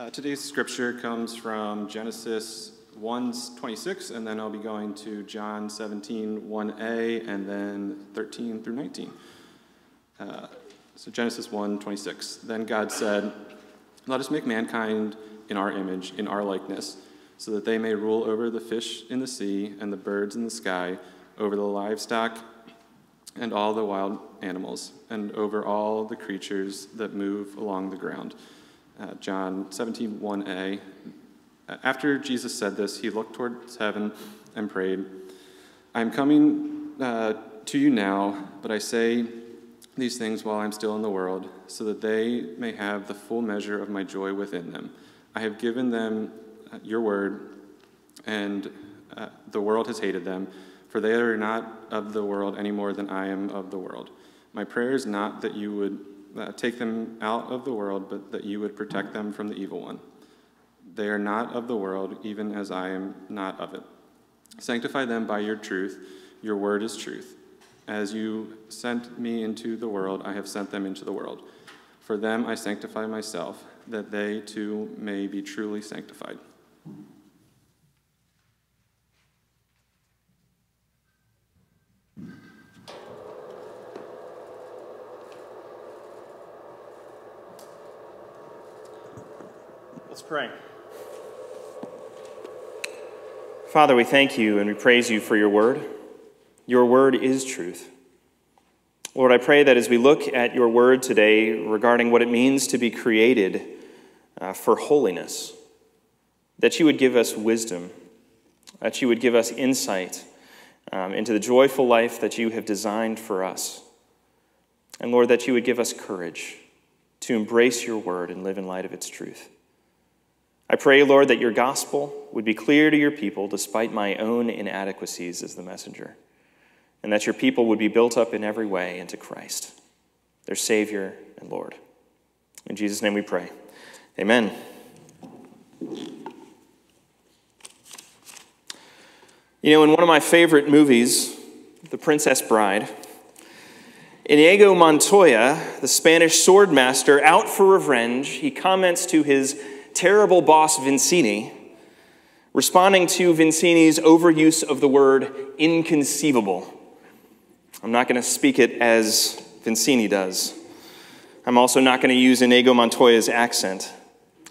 Uh, today's scripture comes from Genesis 1 26, and then I'll be going to John 17 1a, and then 13 through 19. Uh, so Genesis 1 26. Then God said, Let us make mankind in our image, in our likeness, so that they may rule over the fish in the sea and the birds in the sky, over the livestock and all the wild animals, and over all the creatures that move along the ground. Uh, John 17 1a. After Jesus said this, he looked towards heaven and prayed, I am coming uh, to you now, but I say these things while I'm still in the world, so that they may have the full measure of my joy within them. I have given them uh, your word, and uh, the world has hated them, for they are not of the world any more than I am of the world. My prayer is not that you would uh, take them out of the world, but that you would protect them from the evil one. They are not of the world, even as I am not of it. Sanctify them by your truth. Your word is truth. As you sent me into the world, I have sent them into the world. For them I sanctify myself, that they too may be truly sanctified. Pray. Father, we thank you and we praise you for your word. Your word is truth. Lord, I pray that as we look at your word today regarding what it means to be created uh, for holiness, that you would give us wisdom, that you would give us insight um, into the joyful life that you have designed for us. And Lord, that you would give us courage to embrace your word and live in light of its truth. I pray, Lord, that your gospel would be clear to your people despite my own inadequacies as the messenger, and that your people would be built up in every way into Christ, their Savior and Lord. In Jesus' name we pray. Amen. You know, in one of my favorite movies, The Princess Bride, Inigo Montoya, the Spanish swordmaster, out for revenge, he comments to his terrible boss Vizzini, responding to Vizzini's overuse of the word inconceivable. I'm not going to speak it as Vizzini does. I'm also not going to use Inigo Montoya's accent.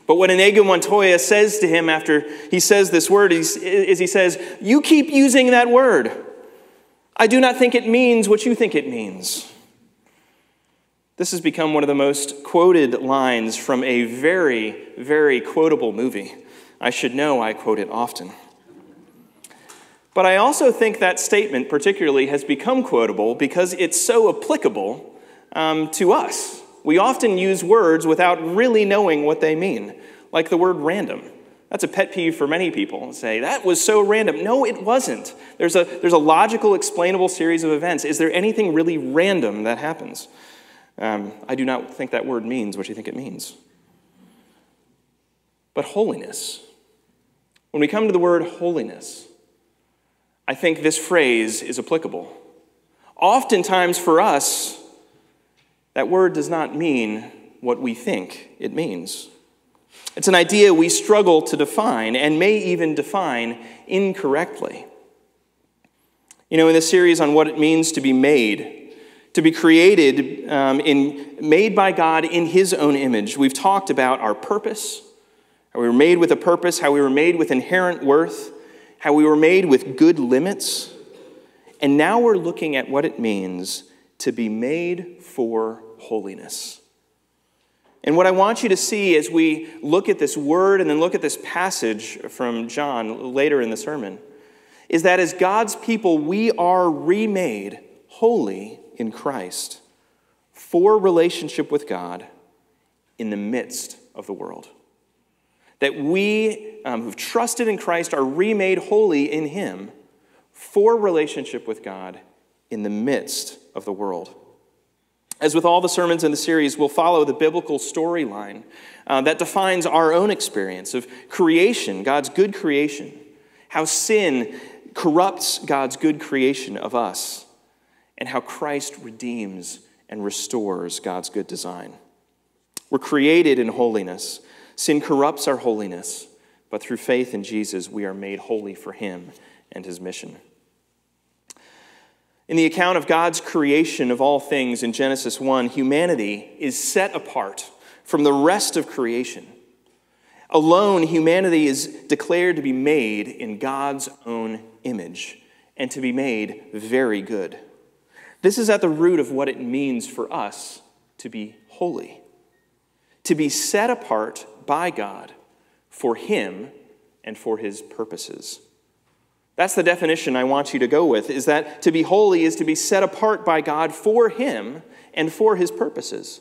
But what Inigo Montoya says to him after he says this word is, is he says, You keep using that word. I do not think it means what you think it means. This has become one of the most quoted lines from a very, very quotable movie. I should know I quote it often. But I also think that statement, particularly, has become quotable because it's so applicable um, to us. We often use words without really knowing what they mean, like the word random. That's a pet peeve for many people. Say, that was so random. No, it wasn't. There's a, there's a logical, explainable series of events. Is there anything really random that happens? Um, I do not think that word means what you think it means. But holiness. When we come to the word holiness, I think this phrase is applicable. Oftentimes for us, that word does not mean what we think it means. It's an idea we struggle to define and may even define incorrectly. You know, in this series on what it means to be made, to be created um, in, made by God in His own image. We've talked about our purpose, how we were made with a purpose, how we were made with inherent worth, how we were made with good limits. And now we're looking at what it means to be made for holiness. And what I want you to see as we look at this word and then look at this passage from John later in the sermon is that as God's people, we are remade holy in Christ for relationship with God in the midst of the world. That we um, who've trusted in Christ are remade holy in Him for relationship with God in the midst of the world. As with all the sermons in the series, we'll follow the biblical storyline uh, that defines our own experience of creation, God's good creation, how sin corrupts God's good creation of us and how Christ redeems and restores God's good design. We're created in holiness Sin corrupts our holiness, but through faith in Jesus, we are made holy for him and his mission. In the account of God's creation of all things in Genesis 1, humanity is set apart from the rest of creation. Alone, humanity is declared to be made in God's own image and to be made very good. This is at the root of what it means for us to be holy, to be set apart by God for Him and for His purposes. That's the definition I want you to go with is that to be holy is to be set apart by God for him and for his purposes.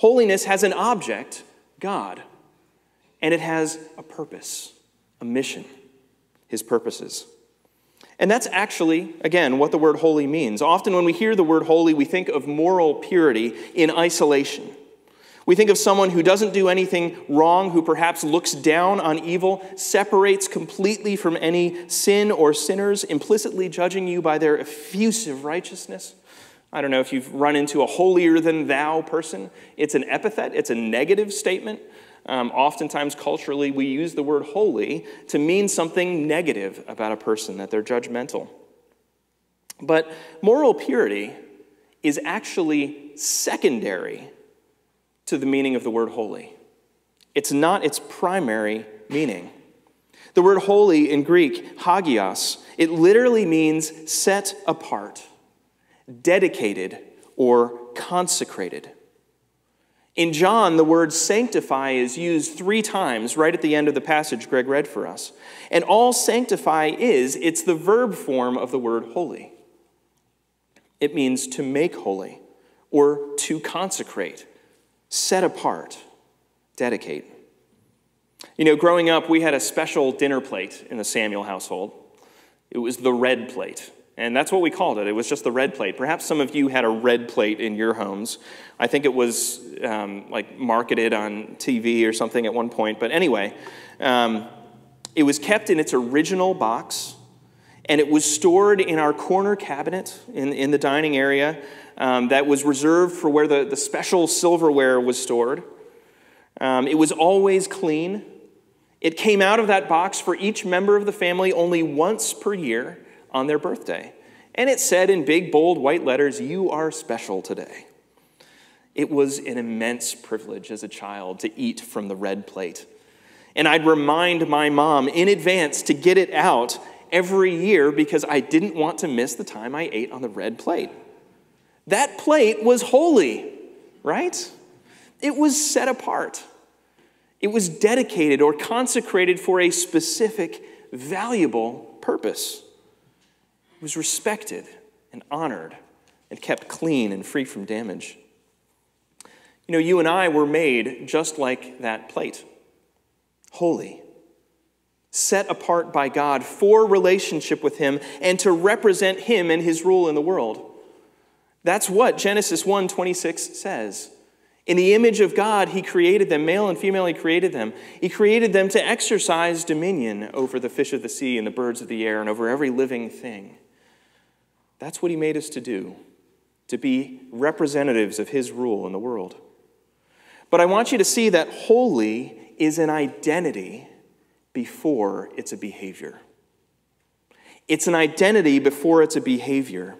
Holiness has an object, God, and it has a purpose, a mission, his purposes. And that's actually, again, what the word holy means. Often when we hear the word holy, we think of moral purity in isolation. We think of someone who doesn't do anything wrong, who perhaps looks down on evil, separates completely from any sin or sinners, implicitly judging you by their effusive righteousness. I don't know if you've run into a holier than thou person. It's an epithet, it's a negative statement. Um, oftentimes, culturally, we use the word holy to mean something negative about a person, that they're judgmental. But moral purity is actually secondary to the meaning of the word holy. It's not its primary meaning. The word holy in Greek, hagios, it literally means set apart, dedicated, or consecrated. In John, the word sanctify is used three times right at the end of the passage Greg read for us. And all sanctify is, it's the verb form of the word holy. It means to make holy or to consecrate set apart, dedicate. You know, growing up, we had a special dinner plate in the Samuel household. It was the red plate. And that's what we called it. It was just the red plate. Perhaps some of you had a red plate in your homes. I think it was um, like marketed on TV or something at one point. But anyway, um, it was kept in its original box and it was stored in our corner cabinet in, in the dining area um, that was reserved for where the, the special silverware was stored. Um, it was always clean. It came out of that box for each member of the family only once per year on their birthday. And it said in big, bold white letters, You are special today. It was an immense privilege as a child to eat from the red plate. And I'd remind my mom in advance to get it out every year because I didn't want to miss the time I ate on the red plate. That plate was holy, right? It was set apart. It was dedicated or consecrated for a specific, valuable purpose. Was respected and honored and kept clean and free from damage. You know, you and I were made just like that plate holy set apart by God for relationship with Him and to represent Him and His rule in the world. That's what Genesis 1 26 says. In the image of God, He created them, male and female, He created them. He created them to exercise dominion over the fish of the sea and the birds of the air and over every living thing. That's what He made us to do, to be representatives of His rule in the world. But I want you to see that holy is an identity before it's a behavior. It's an identity before it's a behavior.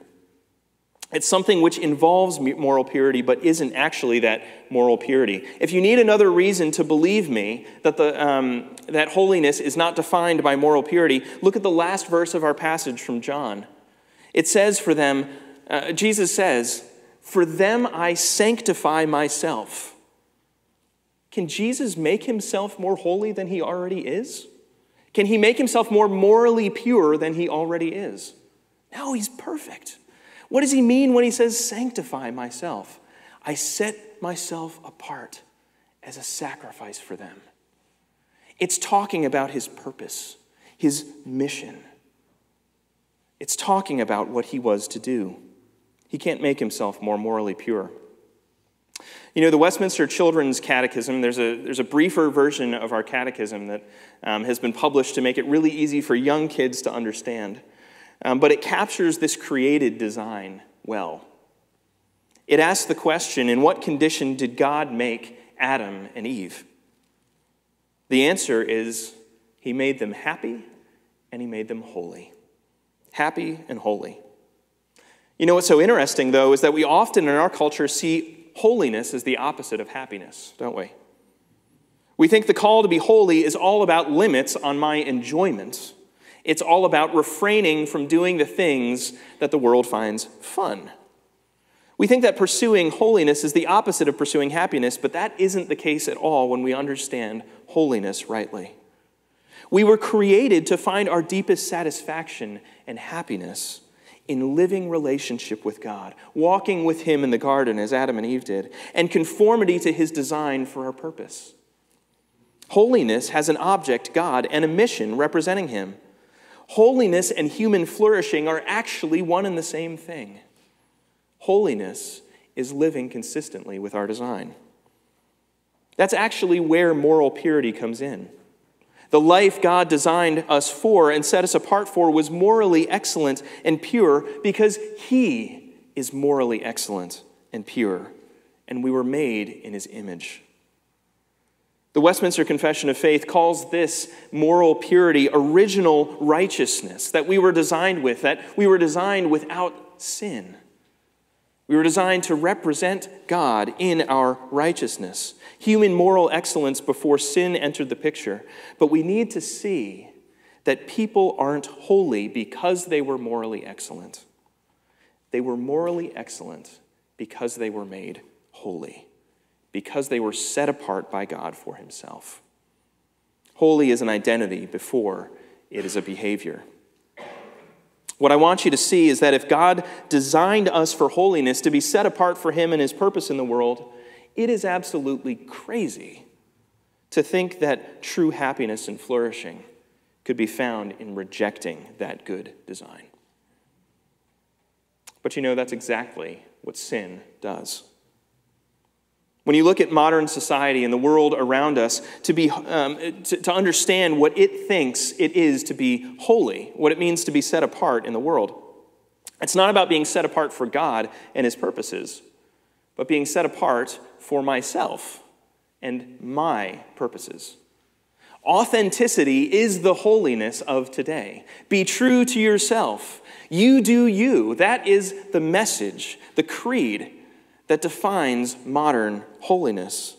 It's something which involves moral purity, but isn't actually that moral purity. If you need another reason to believe me that, the, um, that holiness is not defined by moral purity, look at the last verse of our passage from John. It says for them, uh, Jesus says, For them I sanctify myself can Jesus make himself more holy than he already is? Can he make himself more morally pure than he already is? No, he's perfect. What does he mean when he says, Sanctify myself? I set myself apart as a sacrifice for them. It's talking about his purpose, his mission. It's talking about what he was to do. He can't make himself more morally pure. You know, the Westminster Children's Catechism, there's a, there's a briefer version of our catechism that um, has been published to make it really easy for young kids to understand. Um, but it captures this created design well. It asks the question in what condition did God make Adam and Eve? The answer is He made them happy and He made them holy. Happy and holy. You know what's so interesting, though, is that we often in our culture see holiness as the opposite of happiness, don't we? We think the call to be holy is all about limits on my enjoyment. It's all about refraining from doing the things that the world finds fun. We think that pursuing holiness is the opposite of pursuing happiness, but that isn't the case at all when we understand holiness rightly. We were created to find our deepest satisfaction and happiness in living relationship with God, walking with Him in the garden as Adam and Eve did, and conformity to His design for our purpose. Holiness has an object, God, and a mission representing Him. Holiness and human flourishing are actually one and the same thing. Holiness is living consistently with our design. That's actually where moral purity comes in. The life God designed us for and set us apart for was morally excellent and pure because He is morally excellent and pure, and we were made in His image. The Westminster Confession of Faith calls this moral purity original righteousness that we were designed with, that we were designed without sin. We were designed to represent God in our righteousness, human moral excellence before sin entered the picture. But we need to see that people aren't holy because they were morally excellent. They were morally excellent because they were made holy because they were set apart by God for Himself. Holy is an identity before it is a behavior. What I want you to see is that if God designed us for holiness to be set apart for Him and His purpose in the world, it is absolutely crazy to think that true happiness and flourishing could be found in rejecting that good design. But you know, that's exactly what sin does. When you look at modern society and the world around us, to, be, um, to, to understand what it thinks it is to be holy, what it means to be set apart in the world, it's not about being set apart for God and His purposes, but being set apart for myself and my purposes. Authenticity is the holiness of today. Be true to yourself. You do you. That is the message, the creed that defines modern holiness.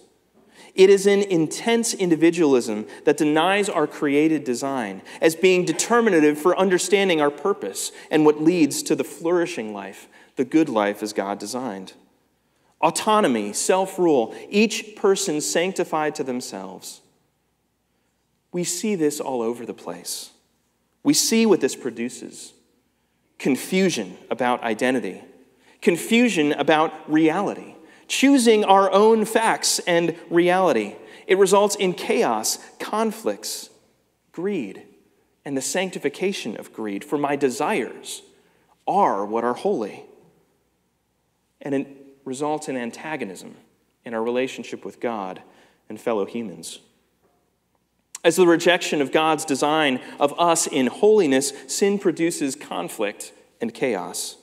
It is an intense individualism that denies our created design as being determinative for understanding our purpose and what leads to the flourishing life, the good life as God designed. Autonomy, self rule, each person sanctified to themselves. We see this all over the place. We see what this produces confusion about identity confusion about reality, choosing our own facts and reality. It results in chaos, conflicts, greed, and the sanctification of greed. For my desires are what are holy. And it results in antagonism in our relationship with God and fellow humans. As the rejection of God's design of us in holiness, sin produces conflict and chaos.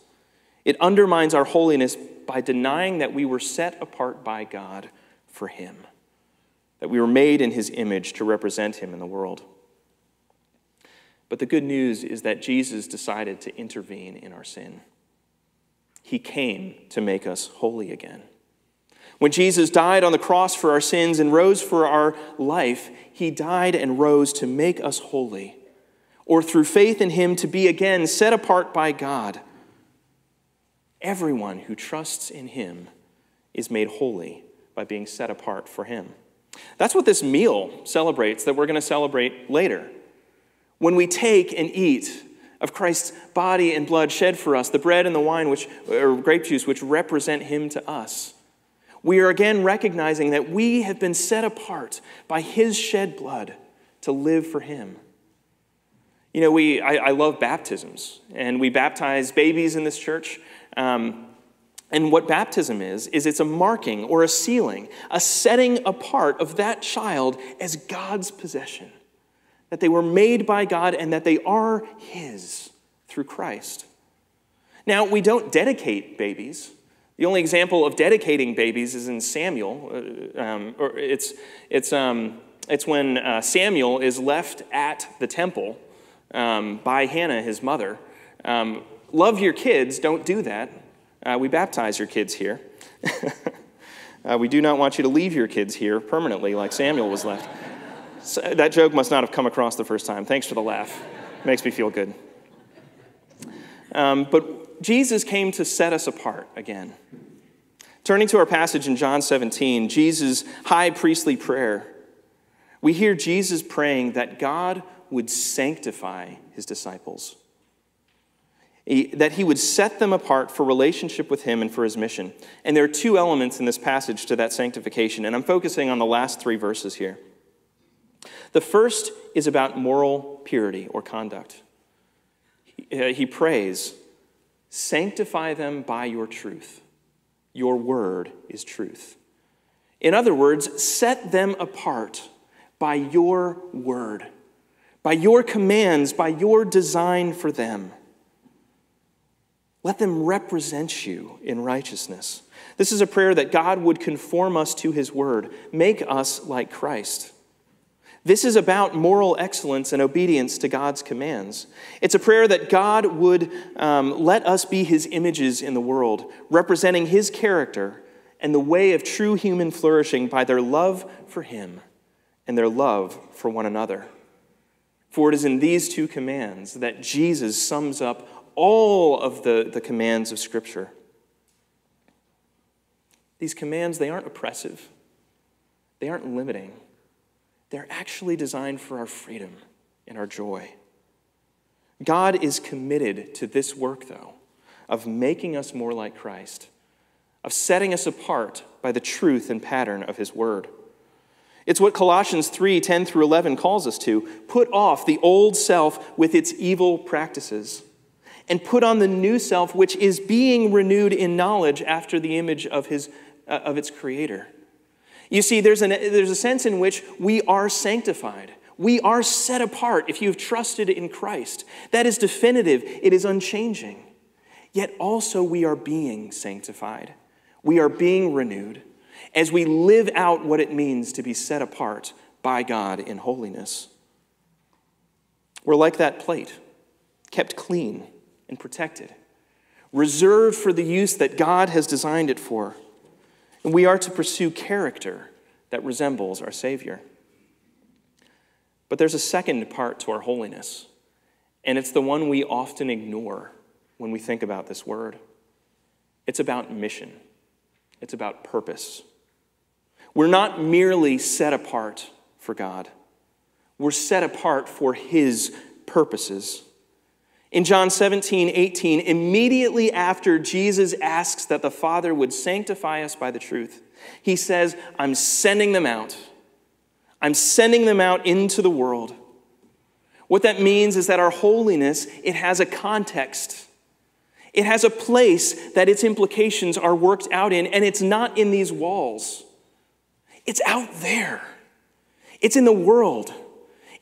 It undermines our holiness by denying that we were set apart by God for Him, that we were made in His image to represent Him in the world. But the good news is that Jesus decided to intervene in our sin. He came to make us holy again. When Jesus died on the cross for our sins and rose for our life, he died and rose to make us holy, or through faith in him to be again set apart by God Everyone who trusts in him is made holy by being set apart for him. That's what this meal celebrates that we're going to celebrate later. When we take and eat of Christ's body and blood shed for us, the bread and the wine, which, or grape juice, which represent him to us, we are again recognizing that we have been set apart by his shed blood to live for him. You know, we, I, I love baptisms, and we baptize babies in this church. Um, and what baptism is, is it's a marking or a sealing, a setting apart of that child as God's possession. That they were made by God and that they are His through Christ. Now, we don't dedicate babies. The only example of dedicating babies is in Samuel. Uh, um, or it's, it's um, It's when uh, Samuel is left at the temple um, by Hannah, his mother. Um, love your kids, don't do that. Uh, we baptize your kids here. uh, we do not want you to leave your kids here permanently like Samuel was left. So, that joke must not have come across the first time. Thanks for the laugh. Makes me feel good. Um, but Jesus came to set us apart again. Turning to our passage in John 17, Jesus' high priestly prayer, we hear Jesus praying that God would sanctify his disciples, that he would set them apart for relationship with him and for his mission. And there are two elements in this passage to that sanctification, and I'm focusing on the last three verses here. The first is about moral purity or conduct. He uh, prays, Sanctify them by your truth. Your word is truth. In other words, set them apart by your word, by your commands, by your design for them. Let them represent you in righteousness. This is a prayer that God would conform us to his word, make us like Christ. This is about moral excellence and obedience to God's commands. It's a prayer that God would um, let us be his images in the world, representing his character and the way of true human flourishing by their love for him and their love for one another. For it is in these two commands that Jesus sums up all of the, the commands of Scripture. These commands, they aren't oppressive, they aren't limiting they're actually designed for our freedom and our joy. God is committed to this work, though, of making us more like Christ, of setting us apart by the truth and pattern of His Word. It's what Colossians 3 10 through 11 calls us to put off the old self with its evil practices, and put on the new self, which is being renewed in knowledge after the image of, his, uh, of its Creator. You see, there's, an, there's a sense in which we are sanctified. We are set apart if you've trusted in Christ. That is definitive, it is unchanging. Yet also, we are being sanctified. We are being renewed as we live out what it means to be set apart by God in holiness. We're like that plate, kept clean and protected, reserved for the use that God has designed it for. And we are to pursue character that resembles our Savior. But there's a second part to our holiness, and it's the one we often ignore when we think about this word. It's about mission, it's about purpose. We're not merely set apart for God, we're set apart for His purposes. In John 17, 18, immediately after Jesus asks that the Father would sanctify us by the truth, he says, I'm sending them out. I'm sending them out into the world. What that means is that our holiness, it has a context. It has a place that its implications are worked out in, and it's not in these walls. It's out there. It's in the world.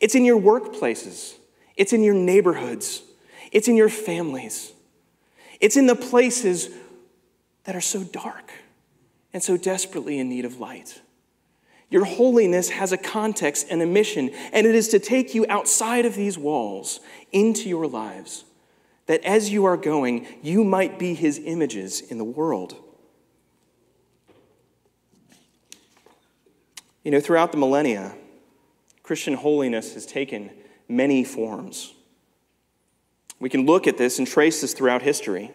It's in your workplaces. It's in your neighborhoods. It's in your families. It's in the places that are so dark and so desperately in need of light. Your holiness has a context and a mission, and it is to take you outside of these walls into your lives, that as you are going, you might be his images in the world. You know, throughout the millennia, Christian holiness has taken many forms. We can look at this and trace this throughout history.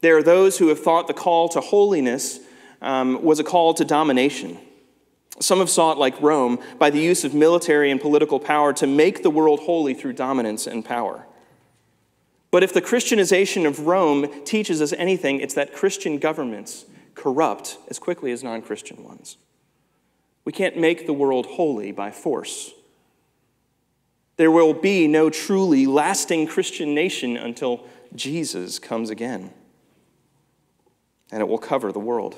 There are those who have thought the call to holiness um, was a call to domination. Some have sought, like Rome, by the use of military and political power to make the world holy through dominance and power. But if the Christianization of Rome teaches us anything, it's that Christian governments corrupt as quickly as non Christian ones. We can't make the world holy by force. There will be no truly lasting Christian nation until Jesus comes again. And it will cover the world.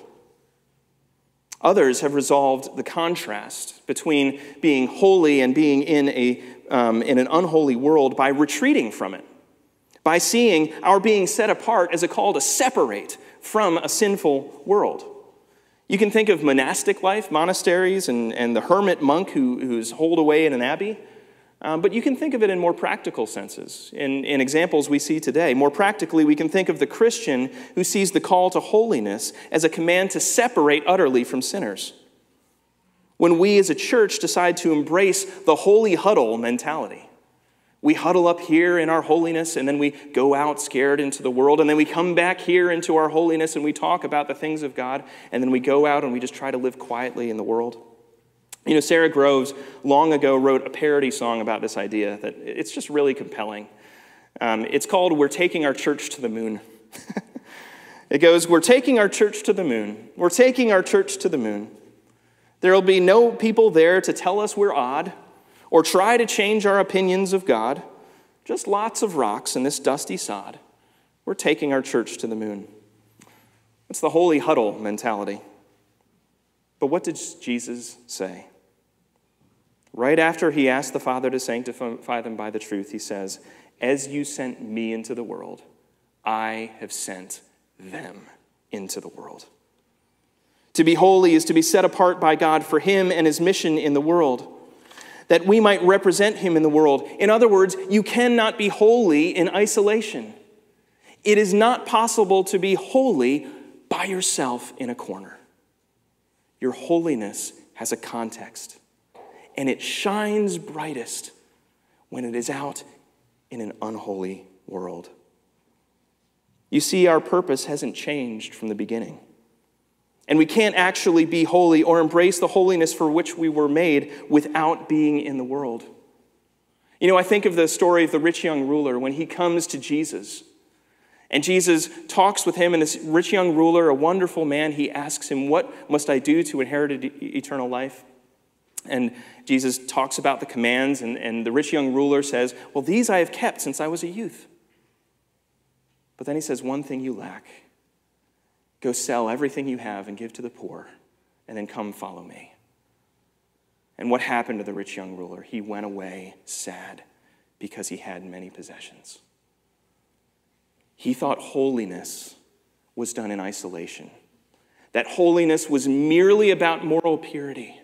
Others have resolved the contrast between being holy and being in, a, um, in an unholy world by retreating from it, by seeing our being set apart as a call to separate from a sinful world. You can think of monastic life, monasteries, and, and the hermit monk who, who's holed away in an abbey. Um, but you can think of it in more practical senses, in, in examples we see today. More practically, we can think of the Christian who sees the call to holiness as a command to separate utterly from sinners. When we as a church decide to embrace the holy huddle mentality, we huddle up here in our holiness, and then we go out scared into the world, and then we come back here into our holiness and we talk about the things of God, and then we go out and we just try to live quietly in the world. You know, Sara Groves long ago wrote a parody song about this idea that it's just really compelling. Um, it's called We're Taking Our Church to the Moon. it goes, We're taking our church to the moon. We're taking our church to the moon. There will be no people there to tell us we're odd or try to change our opinions of God. Just lots of rocks in this dusty sod. We're taking our church to the moon. It's the holy huddle mentality. But what did Jesus say? Right after he asked the Father to sanctify them by the truth, he says, As you sent me into the world, I have sent them into the world. To be holy is to be set apart by God for him and his mission in the world that we might represent him in the world. In other words, you cannot be holy in isolation. It is not possible to be holy by yourself in a corner. Your holiness has a context, and it shines brightest when it is out in an unholy world. You see, our purpose hasn't changed from the beginning. And we can't actually be holy or embrace the holiness for which we were made without being in the world. You know, I think of the story of the rich young ruler when he comes to Jesus. And Jesus talks with him, and this rich young ruler, a wonderful man, he asks him, What must I do to inherit eternal life? And Jesus talks about the commands, and, and the rich young ruler says, Well, these I have kept since I was a youth. But then he says, One thing you lack. Go sell everything you have and give to the poor, and then come follow me. And what happened to the rich young ruler? He went away sad because he had many possessions. He thought holiness was done in isolation, that holiness was merely about moral purity,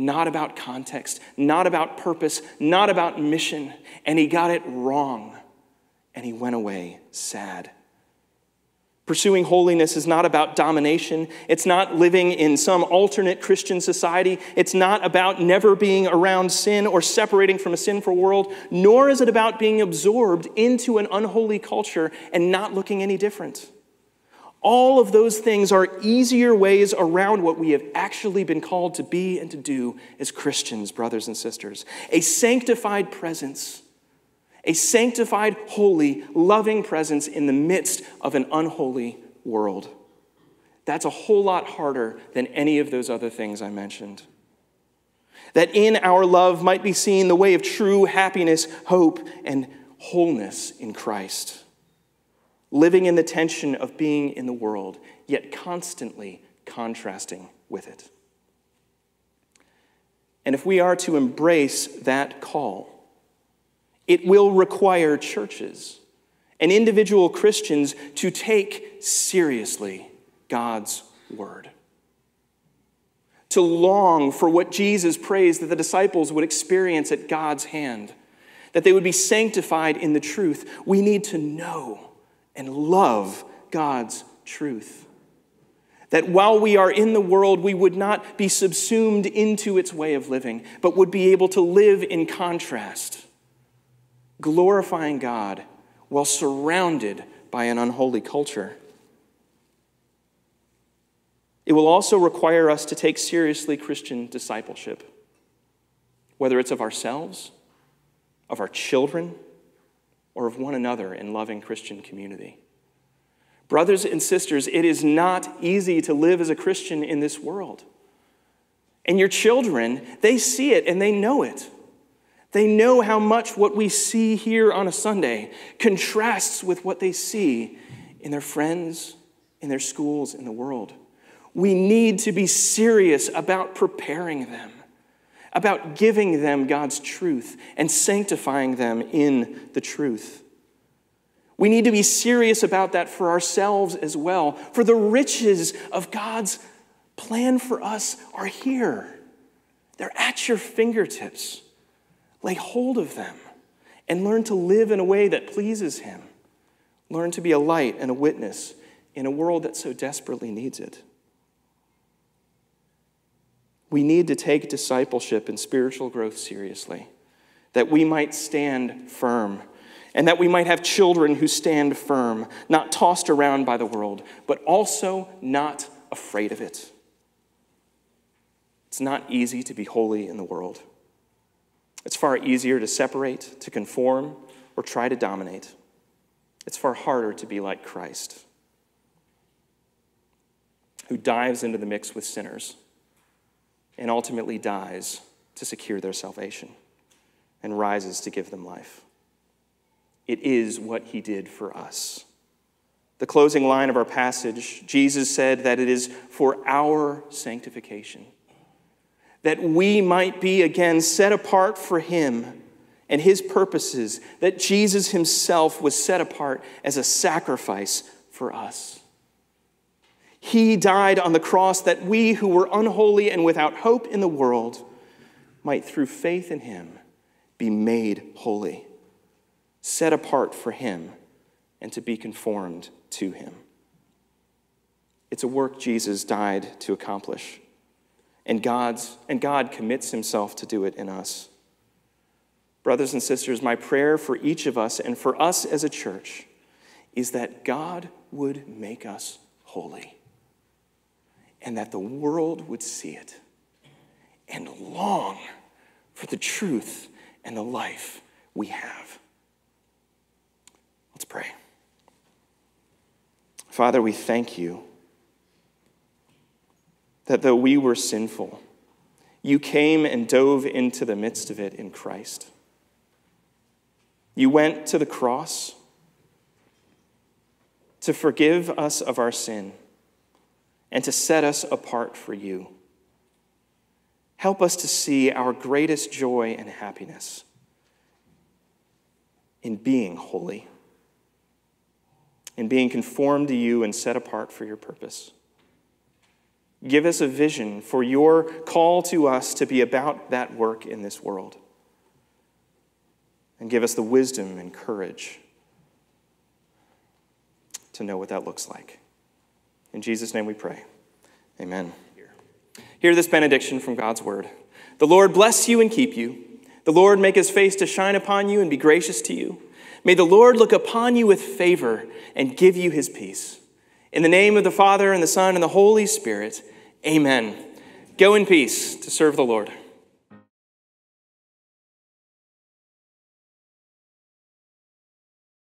not about context, not about purpose, not about mission. And he got it wrong, and he went away sad. Pursuing holiness is not about domination. It's not living in some alternate Christian society. It's not about never being around sin or separating from a sinful world, nor is it about being absorbed into an unholy culture and not looking any different. All of those things are easier ways around what we have actually been called to be and to do as Christians, brothers and sisters. A sanctified presence a sanctified, holy, loving presence in the midst of an unholy world. That's a whole lot harder than any of those other things I mentioned. That in our love might be seen the way of true happiness, hope, and wholeness in Christ. Living in the tension of being in the world, yet constantly contrasting with it. And if we are to embrace that call, it will require churches and individual Christians to take seriously God's word. To long for what Jesus prays that the disciples would experience at God's hand, that they would be sanctified in the truth. We need to know and love God's truth. That while we are in the world, we would not be subsumed into its way of living, but would be able to live in contrast glorifying God while surrounded by an unholy culture. It will also require us to take seriously Christian discipleship, whether it's of ourselves, of our children, or of one another in loving Christian community. Brothers and sisters, it is not easy to live as a Christian in this world. And your children, they see it and they know it. They know how much what we see here on a Sunday contrasts with what they see in their friends, in their schools, in the world. We need to be serious about preparing them, about giving them God's truth and sanctifying them in the truth. We need to be serious about that for ourselves as well, for the riches of God's plan for us are here. They're at your fingertips. Lay hold of them and learn to live in a way that pleases Him. Learn to be a light and a witness in a world that so desperately needs it. We need to take discipleship and spiritual growth seriously, that we might stand firm, and that we might have children who stand firm, not tossed around by the world, but also not afraid of it. It's not easy to be holy in the world. It's far easier to separate, to conform, or try to dominate. It's far harder to be like Christ, who dives into the mix with sinners and ultimately dies to secure their salvation and rises to give them life. It is what he did for us. The closing line of our passage, Jesus said that it is for our sanctification, that we might be again set apart for him and his purposes, that Jesus himself was set apart as a sacrifice for us. He died on the cross that we who were unholy and without hope in the world might, through faith in him, be made holy, set apart for him, and to be conformed to him. It's a work Jesus died to accomplish, and, God's, and God commits himself to do it in us. Brothers and sisters, my prayer for each of us and for us as a church is that God would make us holy and that the world would see it and long for the truth and the life we have. Let's pray. Father, we thank you that though we were sinful, you came and dove into the midst of it in Christ. You went to the cross to forgive us of our sin and to set us apart for you. Help us to see our greatest joy and happiness in being holy, in being conformed to you and set apart for your purpose. Give us a vision for your call to us to be about that work in this world. And give us the wisdom and courage to know what that looks like. In Jesus' name we pray. Amen. Hear this benediction from God's word. The Lord bless you and keep you. The Lord make his face to shine upon you and be gracious to you. May the Lord look upon you with favor and give you his peace. In the name of the Father, and the Son, and the Holy Spirit, amen. Go in peace to serve the Lord.